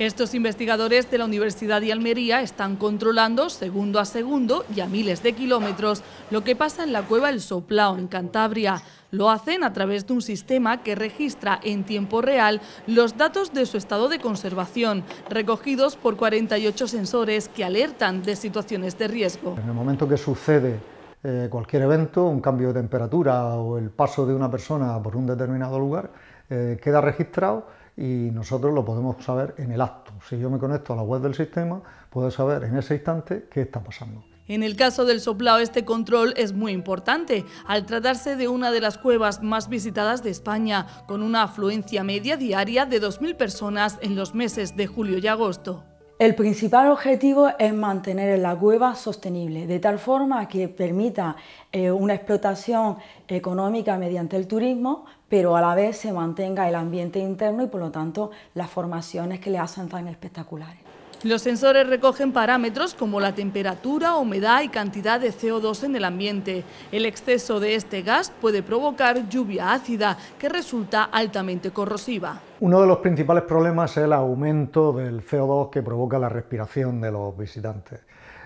Estos investigadores de la Universidad de Almería están controlando segundo a segundo y a miles de kilómetros lo que pasa en la cueva El Soplao, en Cantabria. Lo hacen a través de un sistema que registra en tiempo real los datos de su estado de conservación, recogidos por 48 sensores que alertan de situaciones de riesgo. En el momento que sucede eh, cualquier evento, un cambio de temperatura o el paso de una persona por un determinado lugar, eh, queda registrado y nosotros lo podemos saber en el acto. Si yo me conecto a la web del sistema, puedo saber en ese instante qué está pasando. En el caso del soplao, este control es muy importante, al tratarse de una de las cuevas más visitadas de España, con una afluencia media diaria de 2.000 personas en los meses de julio y agosto. El principal objetivo es mantener la cueva sostenible, de tal forma que permita eh, una explotación económica mediante el turismo, pero a la vez se mantenga el ambiente interno y por lo tanto las formaciones que le hacen tan espectaculares. Los sensores recogen parámetros como la temperatura, humedad y cantidad de CO2 en el ambiente. El exceso de este gas puede provocar lluvia ácida, que resulta altamente corrosiva. Uno de los principales problemas es el aumento del CO2 que provoca la respiración de los visitantes.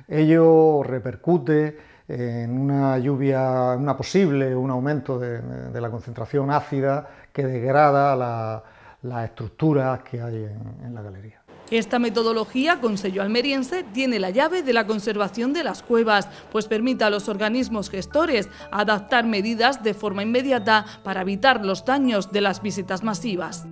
Ello repercute en una lluvia, una posible, un aumento de, la concentración ácida que degrada las estructuras que hay en la galería. Esta metodología con sello almeriense tiene la llave de la conservación de las cuevas, pues permite a los organismos gestores adaptar medidas de forma inmediata para evitar los daños de las visitas masivas.